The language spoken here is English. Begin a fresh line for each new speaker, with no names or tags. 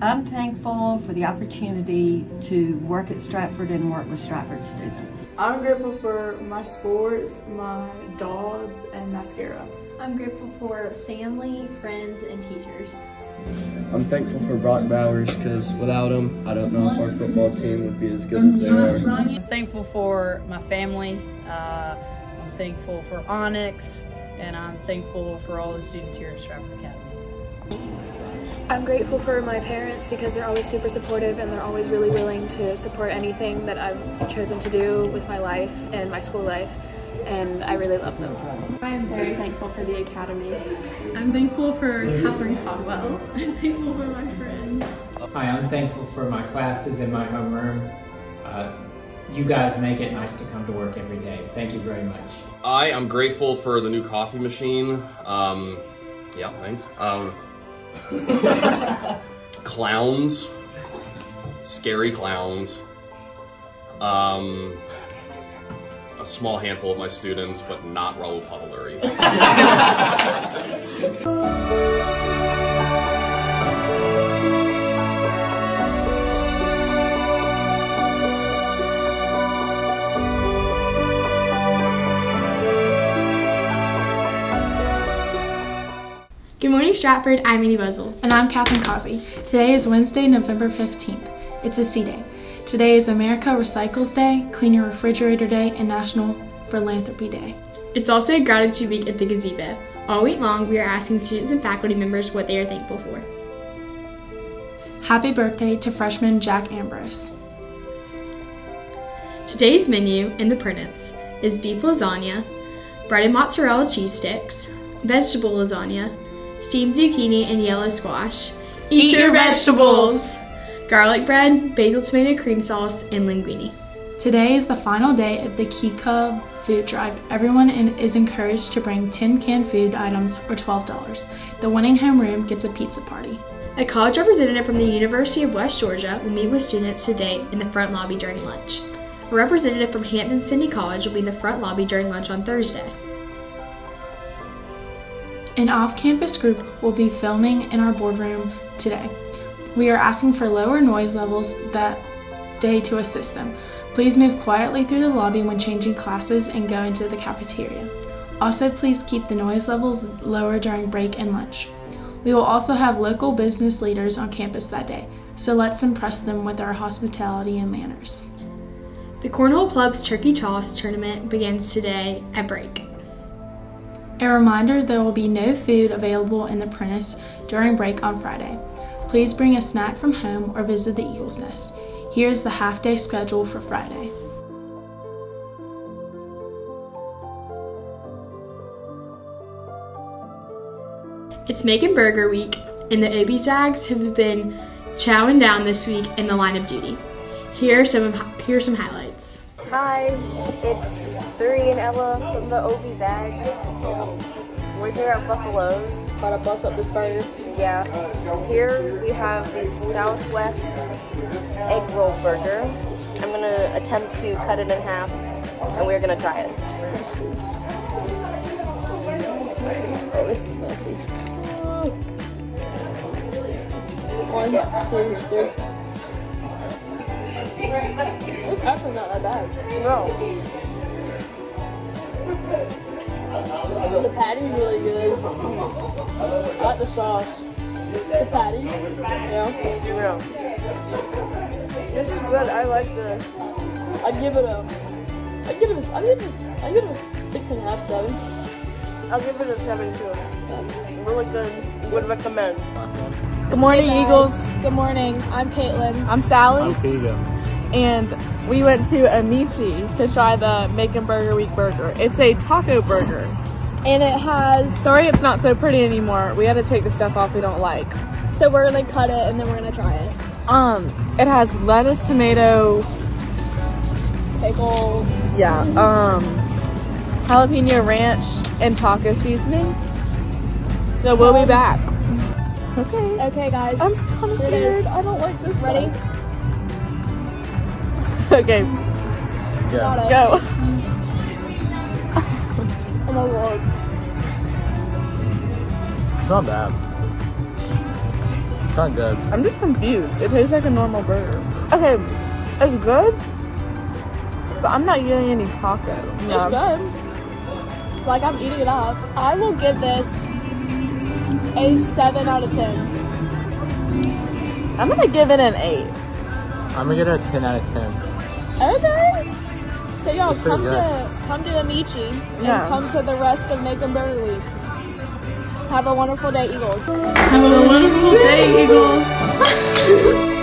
I'm thankful for the opportunity to work at Stratford and work with Stratford students.
I'm grateful for my sports, my dogs, and mascara.
I'm grateful for family, friends, and teachers.
I'm thankful for Brock Bowers because without him, I don't know if our football team would be as good as they are.
I'm thankful for my family. Uh, I'm thankful for Onyx, and I'm thankful for all the students here at Stratford Academy.
I'm grateful for my parents because they're always super supportive and they're always really willing to support anything that I've chosen to do with my life and my school life and I really love them.
I am very thankful for the Academy.
I'm thankful for Catherine Caldwell. I'm thankful for my friends.
Hi, I'm thankful for my classes and my homeroom. Uh, you guys make it nice to come to work every day. Thank you very much.
I am grateful for the new coffee machine. Um, yeah, thanks. Um, clowns. Scary clowns. Um, a small handful of my students, but not Raul Pavuluri.
Good morning, Stratford. I'm Minnie Buzzle.
And I'm Katherine Causey. Today is Wednesday, November 15th. It's a C Day. Today is America Recycles Day, Clean Your Refrigerator Day, and National Philanthropy Day.
It's also a Gratitude Week at the gazebo. All week long, we are asking students and faculty members what they are thankful for.
Happy birthday to freshman Jack Ambrose.
Today's menu in the Prince is beef lasagna, breaded mozzarella cheese sticks, vegetable lasagna, steamed zucchini and yellow squash.
Eat, Eat your vegetables.
Garlic bread, basil tomato cream sauce, and linguine.
Today is the final day of the Key Club food drive. Everyone is encouraged to bring 10 canned food items or $12. The winning homeroom gets a pizza party.
A college representative from the University of West Georgia will meet with students today in the front lobby during lunch. A representative from Hampton City College will be in the front lobby during lunch on Thursday.
An off-campus group will be filming in our boardroom today. We are asking for lower noise levels that day to assist them. Please move quietly through the lobby when changing classes and go into the cafeteria. Also, please keep the noise levels lower during break and lunch. We will also have local business leaders on campus that day, so let's impress them with our hospitality and manners.
The Cornhole Club's Turkey Toss tournament begins today at break.
A reminder there will be no food available in the Prentice during break on Friday. Please bring a snack from home or visit the Eagle's Nest. Here's the half day schedule for Friday.
It's Macon Burger Week, and the Obie Zags have been chowing down this week in the line of duty. Here are some, here are some highlights.
Hi, it's Suri and Ella from the Obie Zags. We're here at Buffalo's.
About to bust up this burger.
Yeah. Here we have the Southwest egg roll burger. I'm gonna attempt to cut it in half, and we're gonna try it.
Oh, this is messy. One, two, three. Actually not that bad.
No.
The patty's really good. I like the sauce. The patty. Yeah.
Yeah. This is good. I like this.
I'd give it a. I'd give it a. I'd give it. A, I'd give it a six and a half, seven.
I'll give it a seven too. Really good. Would recommend.
Good morning, hey Eagles. Good morning. I'm Caitlin. I'm Sally.
I'm Keegan.
And we went to Amici to try the Macon Burger Week burger. It's a taco burger. And it has... Sorry it's not so pretty anymore. We had to take the stuff off we don't like. So we're going to cut it and then we're going to try it. Um, It has lettuce, tomato...
Pickles.
Yeah. Um, jalapeno ranch and taco seasoning. So Sounds... we'll be back. Okay.
Okay, guys.
I'm of scared. I don't like this
Ready?
Stuff. Okay.
Yeah.
Go.
oh my god.
It's not bad. It's not good.
I'm just confused. It tastes like a normal burger. Okay, it's good, but I'm not getting any taco.
It's good. Like I'm eating it up. I will give this a seven out of ten.
I'm gonna give it an eight.
I'm gonna get it a 10 out of 10.
Okay. So y'all
It's
come
good.
to come to Amici and come to the rest of Macon Burger Week. Have a wonderful day, Eagles.
Have a wonderful day, Eagles.